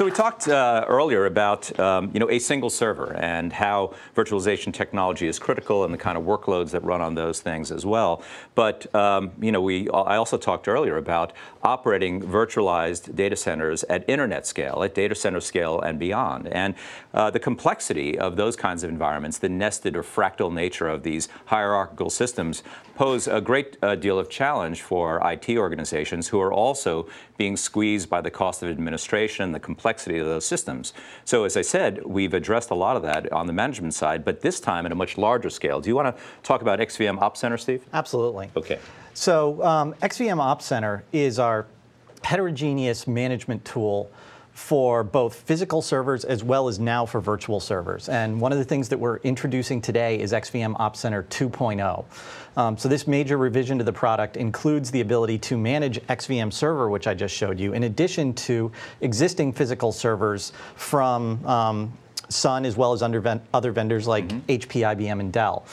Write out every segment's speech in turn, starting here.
So we talked uh, earlier about um, you know a single server and how virtualization technology is critical and the kind of workloads that run on those things as well. But um, you know we I also talked earlier about operating virtualized data centers at internet scale, at data center scale and beyond, and uh, the complexity of those kinds of environments, the nested or fractal nature of these hierarchical systems pose a great uh, deal of challenge for IT organizations who are also being squeezed by the cost of administration, the complexity of those systems. So as I said, we've addressed a lot of that on the management side, but this time at a much larger scale. Do you want to talk about XVM Ops Center, Steve? Absolutely. Okay. So um, XVM Ops Center is our heterogeneous management tool for both physical servers as well as now for virtual servers. And one of the things that we're introducing today is XVM Ops Center 2.0. Um, so this major revision to the product includes the ability to manage XVM server, which I just showed you, in addition to existing physical servers from um, Sun as well as under other vendors like mm -hmm. HP, IBM, and Dell.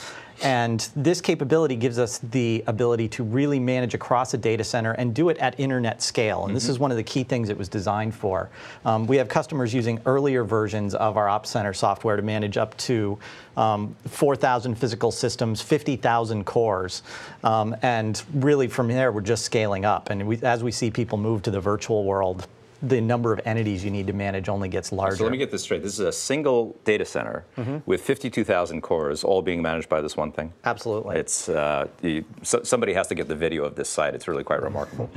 And this capability gives us the ability to really manage across a data center and do it at internet scale. And mm -hmm. this mm-hmm. is one of the key things it was designed for. Um, we have customers using earlier versions of our Ops Center software to manage up to um, 4,000 physical systems, 50,000 cores. Um, and really from there, we're just scaling up. And we, as we see people move to the virtual world, the number of entities you need to manage only gets larger. So let me get this straight. This is a single data center mm -hmm. with 52,000 cores, all being managed by this one thing. Absolutely. It's uh, you, so, somebody has to get the video of this site. It's really quite remarkable.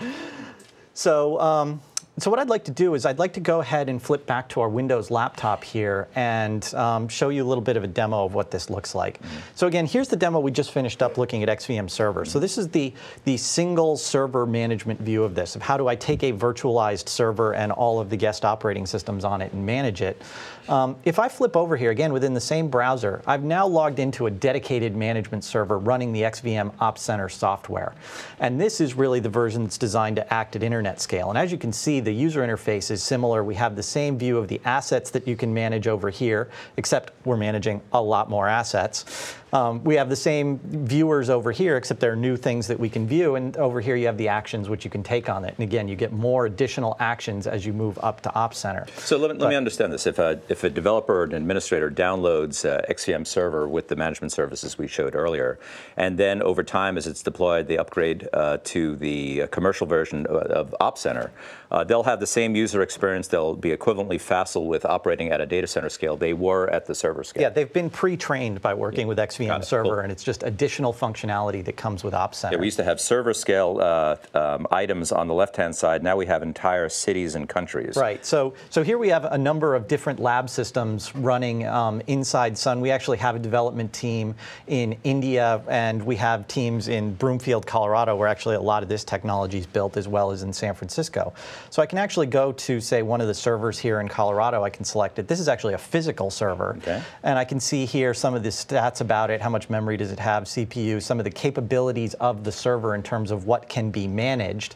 so. Um, so what I'd like to do is I'd like to go ahead and flip back to our Windows laptop here and um, show you a little bit of a demo of what this looks like. Mm -hmm. So again, here's the demo we just finished up looking at XVM Server. Mm -hmm. So this is the, the single server management view of this, of how do I take a virtualized server and all of the guest operating systems on it and manage it. Um, if I flip over here, again, within the same browser, I've now logged into a dedicated management server running the XVM Ops Center software. And this is really the version that's designed to act at internet scale. And as you can see, the user interface is similar. We have the same view of the assets that you can manage over here, except we're managing a lot more assets. Um, we have the same viewers over here, except there are new things that we can view. And over here, you have the actions which you can take on it. And again, you get more additional actions as you move up to Ops Center. So let, let me understand this. If a, if a developer or an administrator downloads uh, XVM Server with the management services we showed earlier, and then over time, as it's deployed, they upgrade uh, to the uh, commercial version of Ops Center, uh, they'll have the same user experience. They'll be equivalently facile with operating at a data center scale. They were at the server scale. Yeah, they've been pre-trained by working yeah. with XVM VM server, cool. and it's just additional functionality that comes with Ops Center. Yeah, we used to have server scale uh, um, items on the left-hand side. Now we have entire cities and countries. Right. So, so here we have a number of different lab systems running um, inside Sun. We actually have a development team in India, and we have teams in Broomfield, Colorado, where actually a lot of this technology is built, as well as in San Francisco. So I can actually go to, say, one of the servers here in Colorado. I can select it. This is actually a physical server, okay. and I can see here some of the stats about it, how much memory does it have, CPU, some of the capabilities of the server in terms of what can be managed.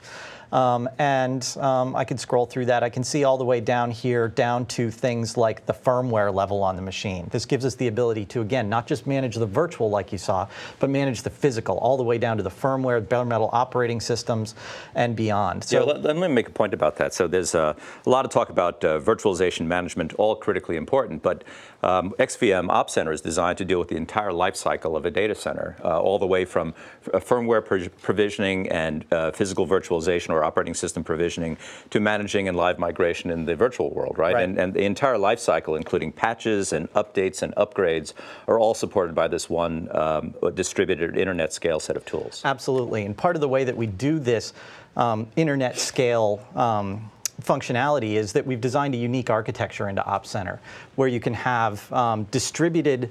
Um, and um, I can scroll through that. I can see all the way down here, down to things like the firmware level on the machine. This gives us the ability to, again, not just manage the virtual like you saw, but manage the physical, all the way down to the firmware, bare metal operating systems, and beyond. So yeah, let, let, me make a point about that. So there's uh, a lot of talk about uh, virtualization management, all critically important, but um, XVM Ops Center is designed to deal with the entire life cycle of a data center, uh, all the way from uh, firmware provisioning and uh, physical virtualization or operating system provisioning to managing and live migration in the virtual world, right? right. And, and the entire life cycle, including patches and updates and upgrades, are all supported by this one um, distributed internet scale set of tools. Absolutely. And part of the way that we do this um, internet scale um, functionality is that we've designed a unique architecture into Ops Center where you can have um, distributed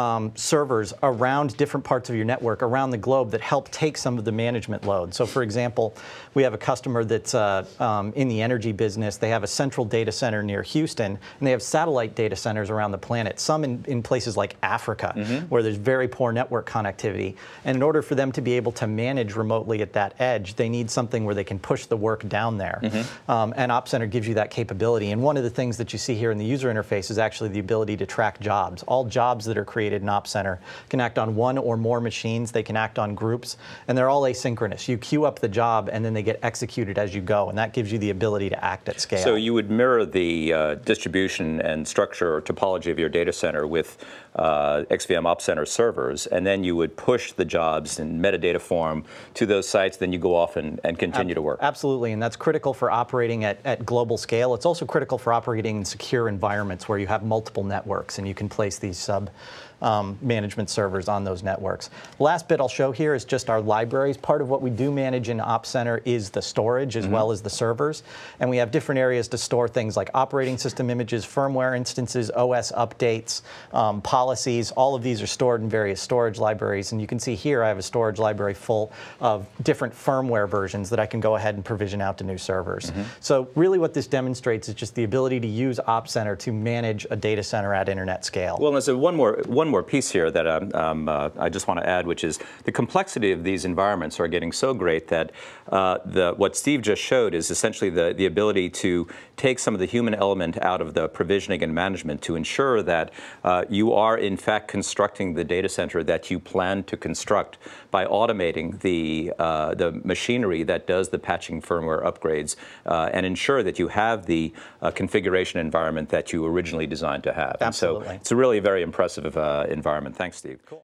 um, servers around different parts of your network around the globe that help take some of the management load. So for example, we have a customer that's uh, um, in the energy business. They have a central data center near Houston, and they have satellite data centers around the planet, some in, in places like Africa, mm -hmm. where there's very poor network connectivity. And in order for them to be able to manage remotely at that edge, they need something where they can push the work down there. Mm -hmm. um, and Ops Center gives you that capability. And one of the things that you see here in the user interface is actually the ability to track jobs. All jobs that are created in Ops Center can act on one or more machines. They can act on groups, and they're all asynchronous. You queue up the job, and then they get executed as you go, and that gives you the ability to act at scale. So you would mirror the uh, distribution and structure or topology of your data center with uh, XVM Ops Center servers, and then you would push the jobs in metadata form to those sites. Then you go off and, and continue to work. Absolutely, and that's critical for operating at, at global scale. It's also critical for operating in secure environments where you have multiple networks and you can place these sub um, management servers on those networks. Last bit I'll show here is just our libraries. Part of what we do manage in Ops Center is the storage as mm -hmm. well as the servers. And we have different areas to store things like operating system images, firmware instances, OS updates, um, policies. All of these are stored in various storage libraries. And you can see here I have a storage library full of different firmware versions that I can go ahead and provision out to new servers. Mm -hmm. So really what this demonstrates is just the ability to use Ops Center to manage a data center at internet scale. Well, there's a one more one more piece here that um, um, uh, I just want to add, which is the complexity of these environments are getting so great that uh, the, what Steve just showed is essentially the, the ability to take some of the human element out of the provisioning and management to ensure that uh, you are in fact constructing the data center that you plan to construct by automating the, uh, the machinery that does the patching firmware upgrades uh, and ensure that you have the uh, configuration environment that you originally designed to have. Absolutely. And so it's a really very impressive uh, environment. Thanks, Steve. Cool.